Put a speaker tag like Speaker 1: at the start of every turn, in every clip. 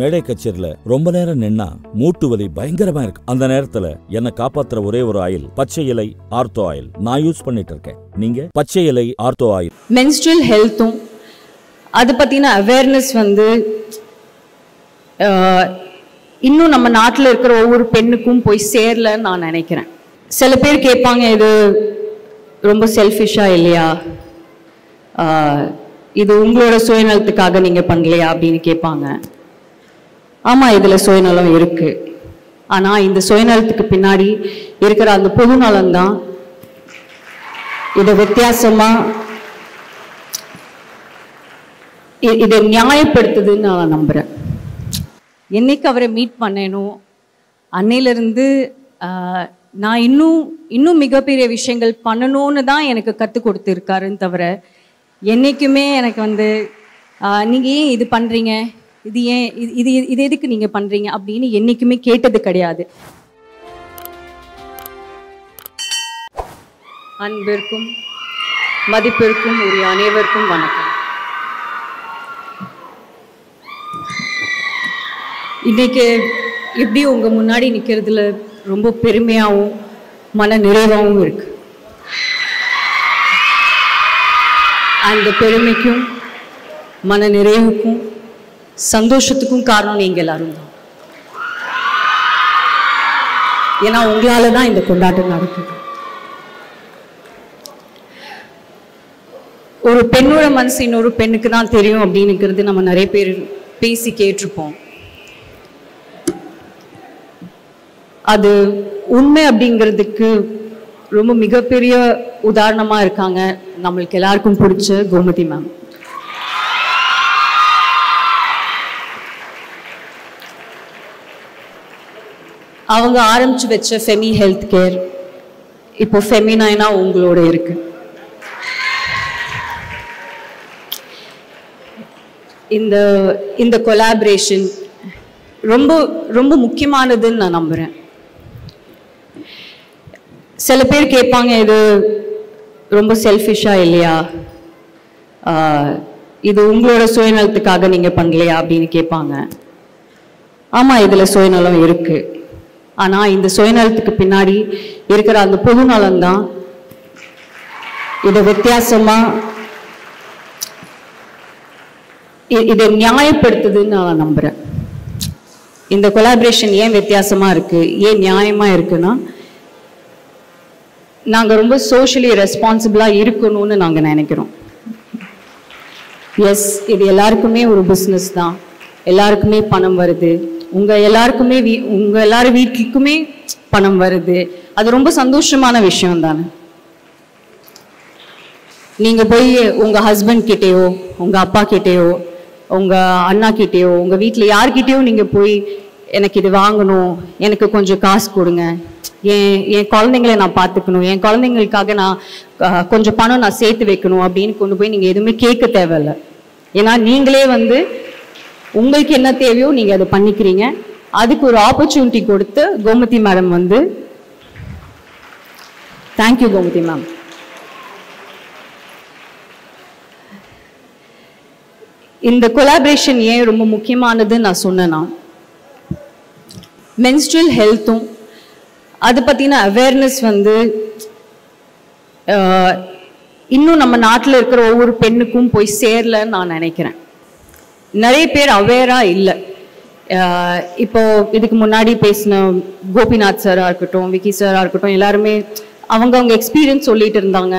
Speaker 1: மேடை கச்சேரியில ரொம்ப நேரம் நின்னா மூட்டு வலி பயங்கரமா இருக்கு. அந்த நேரத்துல என்ன காப்பாத்துற ஒரே ஒரு ஆயில் பச்சை இலை ஆர்த்தோ ஆயில். நான் யூஸ் பண்ணிட்டு இருக்கேன். நீங்க? பச்சை இலை ஆர்த்தோ ஆயில்.
Speaker 2: மென்ஸ்ட்ரல் ஹெல்த்தும் அது பத்தின அவேர்னஸ் வந்து இன்னும் நம்ம நாட்டில் இருக்கிற ஒவ்வொரு பெண்ணுக்கும் போய் சேரலன்னு நான் நினைக்கிறேன். சில பேர் கேட்பாங்க இது ரொம்ப செல்ஃபிஷாக இல்லையா? இது உங்களோட சுயநலத்துக்காக நீங்கள் பண்ணலையா? அப்படின்னு கேட்பாங்க. ஆமாம் இதில் சுயநலம் இருக்குது ஆனால் இந்த சுயநலத்துக்கு பின்னாடி இருக்கிற அந்த பொது நலம்தான். இதை வித்தியாசமாக இதை நியாயப்படுத்துதுன்னு நான் நம்புகிறேன் என்னைக்கு அவரை மீட் பண்ணேனோ அன்னையிலிருந்து நான் இன்னும் இன்னும் மிகப்பெரிய விஷயங்கள் பண்ணணும்னு தான் எனக்கு கற்றுக் கொடுத்துருக்காருன்னு தவிர என்றைக்குமே எனக்கு வந்து நீங்கள் ஏன் இது பண்ணுறீங்க இது ஏன் இது இது இது எதுக்கு நீங்க பண்றீங்க அப்படின்னு என்னைக்குமே கேட்டது கிடையாது. அன்பிற்கும் மதிப்பிற்கும் உரிய அனைவருக்கும் வணக்கம். இன்னைக்கு எப்படி உங்க முன்னாடி நிக்கிறதுல ரொம்ப பெருமையாகவும் மன நிறைவாகவும் இருக்கு. அந்த பெருமைக்கும் மன நிறைவுக்கும் சந்தோஷத்துக்கும் காரணம் நீங்கள் எல்லாரும் தான். ஏன்னா உங்களால தான் இந்த கொண்டாட்டம் நடக்குது. ஒரு பெண்ணோட மனசு இன்னொரு பெண்ணுக்கு தான் தெரியும் அப்படின்னுங்கிறது நம்ம நிறைய பேர் பேசி கேட்டிருப்போம். அது உண்மை அப்படிங்கிறதுக்கு ரொம்ப மிகப்பெரிய உதாரணமாக இருக்காங்க நம்மளுக்கு எல்லாருக்கும் பிடிச்ச கோமதி மேம். அவங்க ஆரம்பிச்சு வச்ச ஃபெமி ஹெல்த் கேர் இப்போ ஃபெமினைனா உங்களோட இருக்கு. இந்த இந்த கொலாபரேஷன் ரொம்ப ரொம்ப முக்கியமானதுன்னு நான் நம்புகிறேன் சில பேர் கேட்பாங்க இது ரொம்ப செல்ஃபிஷா இல்லையா? இது உங்களோட சுயநலத்துக்காக நீங்கள் பண்ணலையா அப்படின்னு கேட்பாங்க. ஆமாம் இதில் சுயநலம் இருக்குது ஆனால் இந்த சுயநலத்துக்கு பின்னாடி இருக்கிற அந்த பொது நலன்தான் இதை வித்தியாசமாக இதை நியாயப்படுத்துதுன்னு நான் நம்புகிறேன் இந்த கொலாபரேஷன் ஏன் வித்தியாசமாக இருக்குது ஏன் நியாயமாக இருக்குன்னா நாங்கள் ரொம்ப சோஷியலி ரெஸ்பான்சிபிளாக இருக்கணும்னு நாங்கள் நினைக்கிறோம். எஸ் இது எல்லாருக்குமே ஒரு பிஸ்னஸ் தான். எல்லாருக்குமே பணம் வருது. உங்கள் எல்லாருக்குமே வீ உங்கள் எல்லார் வீட்டுக்குமே பணம் வருது. அது ரொம்ப சந்தோஷமான விஷயம் தானே? நீங்கள் போய் உங்கள் ஹஸ்பண்ட் கிட்டேயோ உங்கள் அப்பா கிட்டேயோ உங்கள் அண்ணா கிட்டேயோ உங்கள் வீட்டில் யார்கிட்டேயோ நீங்கள் போய் எனக்கு இது வாங்கணும் எனக்கு கொஞ்சம் காசு கொடுங்க. என் என் குழந்தைங்களை நான் பார்த்துக்கணும் என் குழந்தைங்களுக்காக நான் கொஞ்சம் பணம் நான் சேர்த்து வைக்கணும். அப்படின்னு கொண்டு போய் நீங்கள் எதுவுமே கேட்க தேவையில்ல. ஏன்னா நீங்களே வந்து உங்களுக்கு என்ன தேவையோ நீங்கள் அதை பண்ணிக்கிறீங்க. அதுக்கு ஒரு ஆப்பர்ச்சுனிட்டி கொடுத்து கோமதி மேடம் வந்து தேங்க்யூ கோமதி மேம் இந்த கொலாபரேஷன் ஏன் ரொம்ப முக்கியமானதுன்னு நான் சொன்னேன்னா மென்ஸ்ட்ரல் ஹெல்த்தும் அது பற்றின அவேர்னஸ் வந்து இன்னும் நம்ம நாட்டில் இருக்கிற ஒவ்வொரு பெண்ணுக்கும் போய் சேரலன்னு நான் நினைக்கிறேன். நிறைய பேர் அவேராக இல்லை. இப்போ இதுக்கு முன்னாடி பேசின கோபிநாத் சாராக இருக்கட்டும் விக்கி சாராக இருக்கட்டும் எல்லாருமே அவங்க அவங்க எக்ஸ்பீரியன்ஸ் சொல்லிட்டு இருந்தாங்க.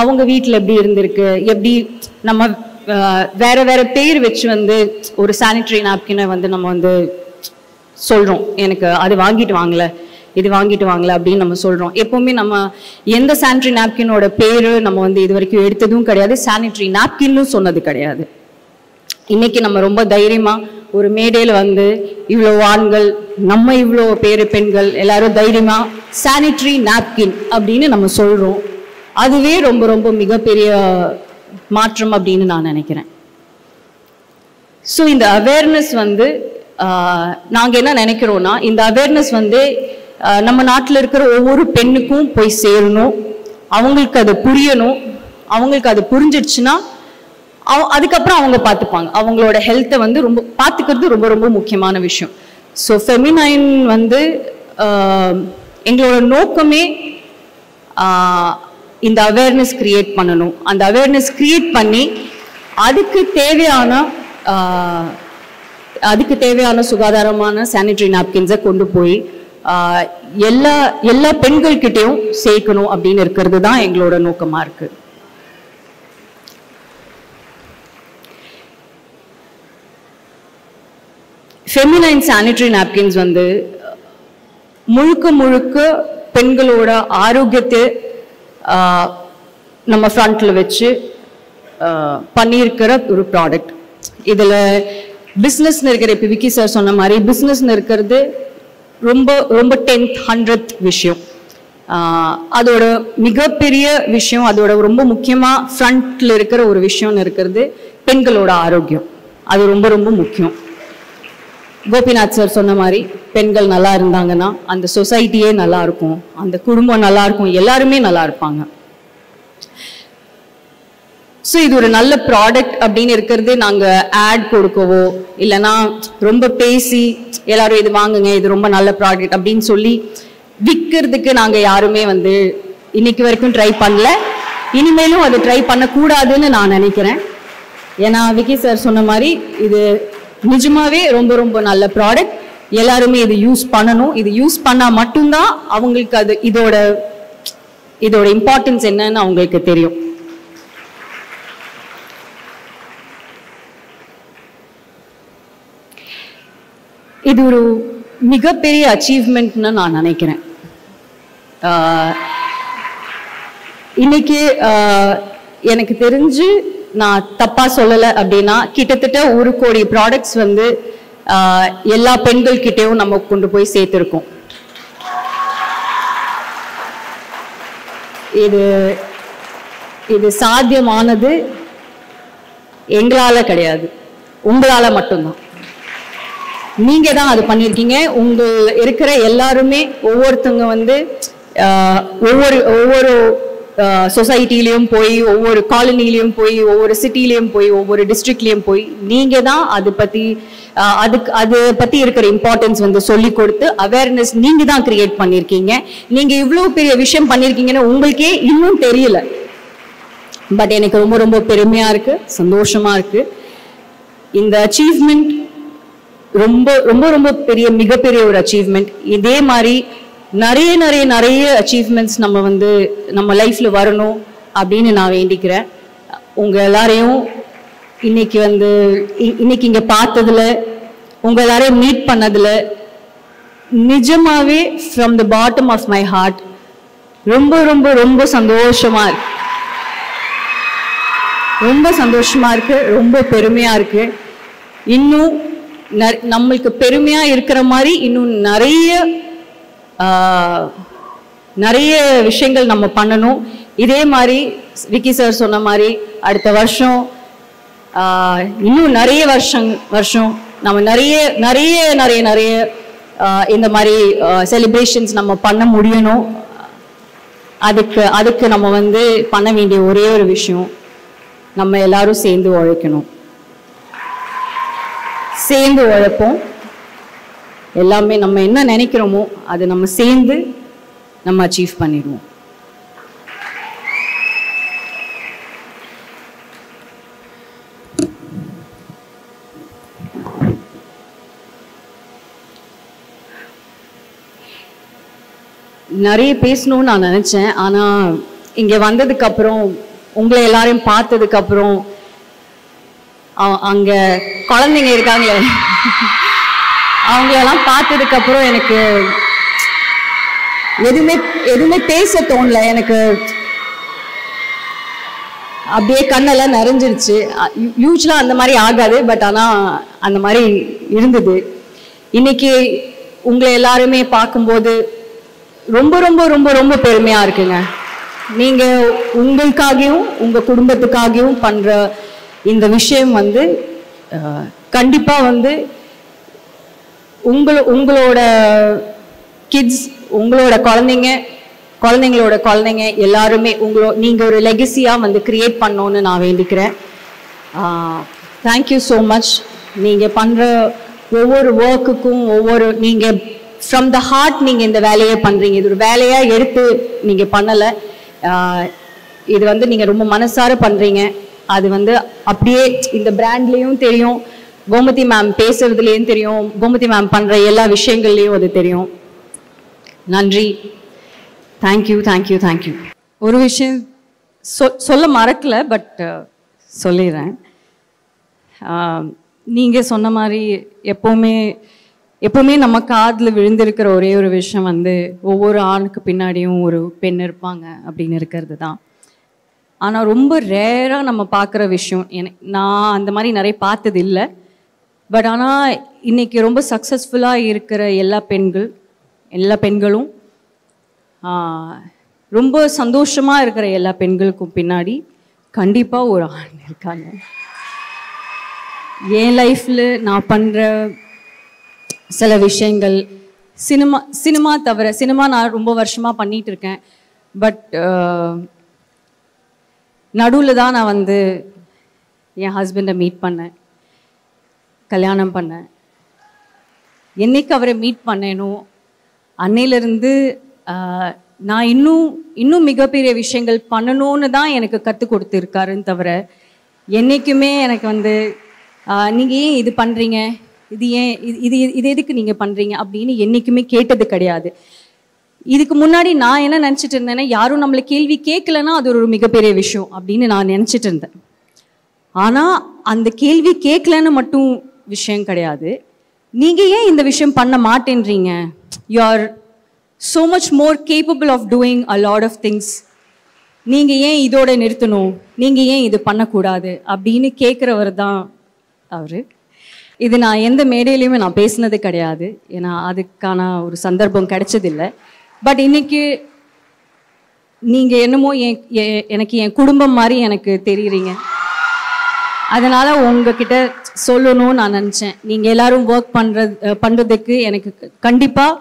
Speaker 2: அவங்க வீட்டில் எப்படி இருந்திருக்கு? எப்படி நம்ம வேற வேற பேர் வச்சு வந்து ஒரு சானிட்டரி நாப்கினை வந்து நம்ம வந்து சொல்கிறோம் எனக்கு அது வாங்கிட்டு வாங்கல இது வாங்கிட்டு வாங்கல அப்படின்னு நம்ம சொல்கிறோம் எப்போவுமே நம்ம எந்த சானிட்டரி நாப்கினோட பேர் நம்ம வந்து இது வரைக்கும் எடுத்ததும் கிடையாது. சானிட்ரி நாப்கின்னு சொன்னது கிடையாது. இன்னைக்கு நம்ம ரொம்ப தைரியமா ஒரு மேடையில் வந்து இவ்வளோ ஆண்கள் நம்ம இவ்வளோ பேர் பெண்கள் எல்லாரும் தைரியமாக சானிட்ரி நாப்கின் அப்படின்னு நம்ம சொல்கிறோம் அதுவே ரொம்ப ரொம்ப மிகப்பெரிய மாற்றம் அப்படின்னு நான் நினைக்கிறேன். ஸோ இந்த அவேர்னஸ் வந்து நாங்கள் என்ன நினைக்கிறோம்னா இந்த அவேர்னஸ் வந்து நம்ம நாட்டில் இருக்கிற ஒவ்வொரு பெண்ணுக்கும் போய் சேரணும். அவங்களுக்கு அது புரியணும். அவங்களுக்கு அது புரிஞ்சிடுச்சுன்னா அதுக்கப்புறம் அவங்க பார்த்துப்பாங்க அவங்களோட ஹெல்த்தை வந்து ரொம்ப பார்த்துக்கிறது ரொம்ப ரொம்ப முக்கியமான விஷயம். ஸோ ஃபெமினைன் வந்து எங்களோட நோக்கமே இந்த அவேர்னஸ் கிரியேட் பண்ணணும். அந்த அவேர்னஸ் கிரியேட் பண்ணி அதுக்கு தேவையான அதுக்கு தேவையான சுகாதாரமான சானிடரி நாப்கின்ஸை கொண்டு போய் எல்லா எல்லா பெண்கள்கிட்டயும் சேர்க்கணும் அப்படின்னு இருக்கிறது தான் எங்களோட நோக்கமாக இருக்குது ஃபெமினைன் சானிடரி நாப்கின்ஸ் வந்து முழுக்க முழுக்க பெண்களோட ஆரோக்கியத்தை நம்ம ஃப்ரண்ட்டில் வச்சு பண்ணியிருக்கிற ஒரு ப்ராடக்ட் இதில் பிஸ்னஸ்னு இருக்கிற இப்போ விக்கி சார் சொன்ன மாதிரி பிஸ்னஸ்னு இருக்கிறது ரொம்ப ரொம்ப டென்த் ஹண்ட்ரட் விஷயம். அதோட மிகப்பெரிய விஷயம் அதோட ரொம்ப முக்கியமாக ஃப்ரண்ட்டில் இருக்கிற ஒரு விஷயம்னு இருக்கிறது பெண்களோட ஆரோக்கியம். அது ரொம்ப ரொம்ப முக்கியம். கோபிநாத் சார் சொன்ன மாதிரி பெண்கள் நல்லா இருந்தாங்கன்னா அந்த சொசைட்டியே நல்லா இருக்கும் அந்த குடும்பம் நல்லா இருக்கும் எல்லாருமே நல்லா இருப்பாங்க. ஸோ இது ஒரு நல்ல ப்ராடக்ட் அப்படின்னு இருக்கிறது நாங்கள் ஆட் கொடுக்கவோ இல்லைன்னா ரொம்ப பேசி எல்லாரும் இது வாங்குங்க இது ரொம்ப நல்ல ப்ராடக்ட் அப்படின்னு சொல்லி விற்கிறதுக்கு நாங்கள் யாருமே வந்து இன்னைக்கு வரைக்கும் ட்ரை பண்ணல. இனிமேலும் அதை ட்ரை பண்ணக்கூடாதுன்னு நான் நினைக்கிறேன். ஏன்னா விக்கி சார் சொன்ன மாதிரி இது நிஜமாவே ரொம்ப ரொம்ப நல்ல ப்ராடக்ட் எல்லாருமே இது யூஸ் பண்ணணும். இது யூஸ் பண்ணால் மட்டும்தான் அவங்களுக்கு அது இதோட இதோட இம்பார்ட்டன்ஸ் என்னன்னு அவங்களுக்கு தெரியும். இது ஒரு மிகப்பெரிய அச்சீவ்மெண்ட்னு நான் நினைக்கிறேன். ஆஹ் இன்னைக்கு எனக்கு தெரிஞ்சு நான் தப்பாக சொல்லலை அப்படின்னா கிட்டத்தட்ட ஒரு கோடி ப்ராடக்ட்ஸ் வந்து எல்லா பெண்கள்கிட்டேயும் நம்ம கொண்டு போய் சேர்த்துருக்கோம். இது இது சாத்தியமானது எங்களால் கிடையாது. உங்களால் மட்டும்தான். நீங்கள் தான் அது பண்ணியிருக்கீங்க. உங்கள் இருக்கிற எல்லாருமே ஒவ்வொருத்தவங்க வந்து ஒவ்வொரு ஒவ்வொரு சொசைட்டிலையும் போய் ஒவ்வொரு காலனிலையும் போய் ஒவ்வொரு சிட்டிலையும் போய் ஒவ்வொரு டிஸ்ட்ரிக்ட்லயும் போய் நீங்கள் தான் அது பற்றி அதுக்கு அது பற்றி இருக்கிற இம்பார்ட்டன்ஸ் வந்து சொல்லி கொடுத்து அவேர்னஸ் நீங்கள் தான் கிரியேட் பண்ணியிருக்கீங்க நீங்கள் இவ்வளோ பெரிய விஷயம் பண்ணியிருக்கீங்கன்னு உங்களுக்கே இன்னும் தெரியல. பட் எனக்கு ரொம்ப ரொம்ப பெருமையாக இருக்குது சந்தோஷமாக இருக்குது இந்த அச்சீவ்மெண்ட் ரொம்ப ரொம்ப ரொம்ப பெரிய மிகப்பெரிய ஒரு அச்சீவ்மெண்ட் இதே மாதிரி நிறைய நிறைய நிறைய அச்சீவ்மெண்ட்ஸ் நம்ம வந்து நம்ம லைஃப்பில் வரணும் அப்படின்னு நான் வேண்டிக்கிறேன். உங்கள் எல்லாரையும் இன்னைக்கு வந்து இ- இன்னைக்கு இங்கே பார்த்ததில் உங்கள் எல்லாரையும் மீட் பண்ணதில் நிஜமாகவே from the bottom of my heart ரொம்ப ரொம்ப ரொம்ப சந்தோஷமாக இருக்கு. ரொம்ப சந்தோஷமாக இருக்குது ரொம்ப பெருமையாக இருக்குது இன்னும் நெ- நம்மளுக்கு பெருமையாக இருக்கிற மாதிரி இன்னும் நிறைய நிறைய விஷயங்கள் நம்ம பண்ணணும். இதே மாதிரி விக்கி சார் சொன்ன மாதிரி அடுத்த வருஷம் இன்னும் நிறைய வருஷம் வருஷம் நம்ம நிறைய நிறைய நிறைய நிறைய இந்த மாதிரி செலிப்ரேஷன்ஸ் நம்ம பண்ண முடியணும். அதுக்கு அதுக்கு நம்ம வந்து பண்ண வேண்டிய ஒரே ஒரு விஷயம் நம்ம எல்லாரும் சேர்ந்து உழைக்கணும். சேர்ந்து உழைப்போம். எல்லாமே நம்ம என்ன நினைக்கிறோமோ அதை நம்ம சேர்ந்து நம்ம அச்சீவ் பண்ணிடுவோம். நிறைய பேசணும்னு நான் நினைச்சேன். ஆனா இங்க வந்ததுக்கு அப்புறம் உங்களை எல்லாரையும் பார்த்ததுக்கு அப்புறம் அங்க குழந்தைங்க இருக்காங்களே. அவங்களெல்லாம் பார்த்ததுக்கப்புறம் எனக்கு எதுவுமே எதுவுமே பேச தோணல. எனக்கு அப்படியே கண்ணெல்லாம் நிறைஞ்சிருச்சு. யூஸ்வலாக அந்த மாதிரி ஆகாது பட் ஆனால் அந்த மாதிரி இருந்தது. இன்னைக்கு உங்களை எல்லாருமே பார்க்கும்போது ரொம்ப ரொம்ப ரொம்ப ரொம்ப பெருமையாக இருக்குங்க. நீங்கள் உங்களுக்காகவும் உங்கள் குடும்பத்துக்காகவும் பண்ணுற இந்த விஷயம் வந்து கண்டிப்பாக வந்து உங்கள உங்களோட கிட்ஸ் உங்களோட குழந்தைங்க குழந்தைங்களோட குழந்தைங்க எல்லாருமே உங்களோ நீங்கள் ஒரு லெகசியாக வந்து கிரியேட் பண்ணோன்னு நான் வேண்டிக்கிறேன். தேங்க்யூ ஸோ மச் நீங்கள் பண்ணுற ஒவ்வொரு ஒர்க்குக்கும் ஒவ்வொரு நீங்கள் ஃப்ரம் த ஹார்ட் நீங்கள் இந்த வேலையை பண்ணுறீங்க இது ஒரு வேலையாக எடுத்து நீங்கள் பண்ணலை. இது வந்து நீங்கள் ரொம்ப மனசார பண்ணுறீங்க அது வந்து அப்படியே இந்த பிராண்ட்லேயும் தெரியும். கோமதி மேம் பேசுறதுலேயும் தெரியும். கோமதி மேம் பண்ணுற எல்லா விஷயங்கள்லேயும் அது தெரியும். நன்றி. தேங்க்யூ தேங்க்யூ தேங்க்யூ ஒரு விஷயம் சொ சொல்ல மறக்கல பட் சொல்லிடுறேன். நீங்கள் சொன்ன மாதிரி எப்போவுமே எப்போவுமே நம்ம காதில் விழுந்திருக்கிற ஒரே ஒரு விஷயம் வந்து ஒவ்வொரு ஆணுக்கு பின்னாடியும் ஒரு பெண் இருப்பாங்க அப்படின்னு இருக்கிறது தான். ஆனால் ரொம்ப ரேராக நம்ம பார்க்குற விஷயம் என நான் அந்த மாதிரி நிறைய பார்த்தது இல்லை பட் ஆனால் இன்றைக்கி ரொம்ப சக்ஸஸ்ஃபுல்லாக இருக்கிற எல்லா பெண்கள் எல்லா பெண்களும் ரொம்ப சந்தோஷமாக இருக்கிற எல்லா பெண்களுக்கும் பின்னாடி கண்டிப்பாக ஒரு ஆண் இருக்காங்க. என் லைஃப்பில் நான் பண்ணுற சில விஷயங்கள் சினிமா சினிமா தவிர சினிமா நான் ரொம்ப வருஷமாக பண்ணிகிட்டு இருக்கேன். பட் நடுவில் தான் நான் வந்து என் ஹஸ்பண்டை மீட் பண்ணேன். கல்யாணம் பண்ணேன். என்னைக்கு அவரை மீட் பண்ணேனோ அன்னையிலிருந்து நான் இன்னும் இன்னும் மிகப்பெரிய விஷயங்கள் பண்ணணும்னு தான் எனக்கு கற்றுக் கொடுத்துருக்காருன்னு தவிர என்றைக்குமே எனக்கு வந்து நீங்கள் ஏன் இது பண்ணுறீங்க இது ஏன் இது இது இது எதுக்கு நீங்கள் பண்ணுறீங்க அப்படின்னு என்றைக்குமே கேட்டது கிடையாது. இதுக்கு முன்னாடி நான் என்ன நினச்சிட்டு இருந்தேன்னா யாரும் நம்மளை கேள்வி கேட்கலன்னா அது ஒரு மிகப்பெரிய விஷயம் அப்படின்னு நான் நினச்சிட்டு இருந்தேன். ஆனால் அந்த கேள்வி கேட்கலன்னு மட்டும் விஷயம் கிடையாது. நீங்கள் ஏன் இந்த விஷயம் பண்ண மாட்டேன்றீங்க? You are so much more capable of doing a lot of things நீங்கள் ஏன் இதோட நிறுத்தணும்? நீங்கள் ஏன் இது பண்ணக்கூடாது? அப்படின்னு கேட்குறவர் தான் அவர். இது நான் எந்த மேடையிலையுமே நான் பேசினது கிடையாது. ஏன்னா அதுக்கான ஒரு சந்தர்ப்பம் கிடைச்சதில்லை. பட் இன்னைக்கு நீங்கள் என்னமோ என் எனக்கு என் குடும்பம் மாதிரி எனக்கு தெரியுறீங்க. அதனால் உங்ககிட்ட சொல்லணும்னு நான் நினச்சேன். நீங்கள் எல்லாரும் ஒர்க் பண்ணுறது பண்ணுறதுக்கு எனக்கு கண்டிப்பாக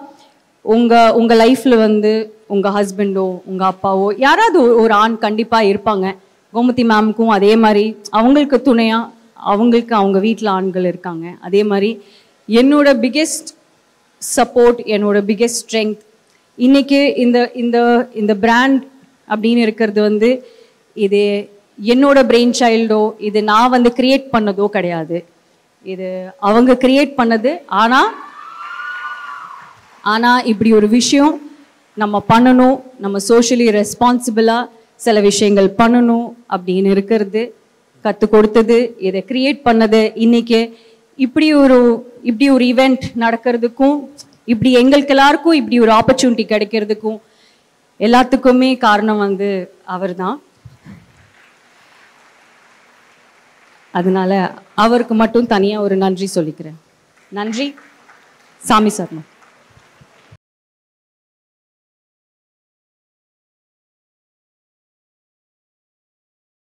Speaker 2: உங்கள் உங்கள் லைஃப்பில் வந்து உங்கள் ஹஸ்பண்டோ உங்கள் அப்பாவோ யாராவது ஒரு- ஆண் கண்டிப்பாக இருப்பாங்க. கோமதி மேமுக்கும் அதே மாதிரி அவங்களுக்கு துணையாக அவங்களுக்கு அவங்க வீட்டில் ஆண்கள் இருக்காங்க. அதே மாதிரி என்னோட பிக்கெஸ்ட் சப்போர்ட் என்னோட பிக்கெஸ்ட் ஸ்ட்ரென்த் இன்றைக்கி இந்த இந்த இந்த பிராண்ட் அப்படின்னு இருக்கிறது வந்து இது என்னோட பிரெயின் சைல்டோ இது நான் வந்து கிரியேட் பண்ணதோ கிடையாது. இது அவங்க கிரியேட் பண்ணது ஆனால் ஆனால் இப்படி ஒரு விஷயம் நம்ம பண்ணணும் நம்ம சோஷியலி ரெஸ்பான்சிபிளாக சில விஷயங்கள் பண்ணணும் அப்படின்னு இருக்கிறது கற்றுக் கொடுத்தது இதை கிரியேட் பண்ணது. இன்றைக்கி இப்படி ஒரு இப்படி ஒரு ஈவெண்ட் நடக்கிறதுக்கும் இப்படி எங்களுக்கு எல்லாருக்கும் இப்படி ஒரு ஆப்பர்ச்சுனிட்டி கிடைக்கிறதுக்கும் எல்லாத்துக்குமே காரணம் வந்து அவர் தான் அதனால அவருக்கு மட்டும் தனியாக ஒரு நன்றி சொல்லிக்கிறேன். நன்றி. சாமி சர்மா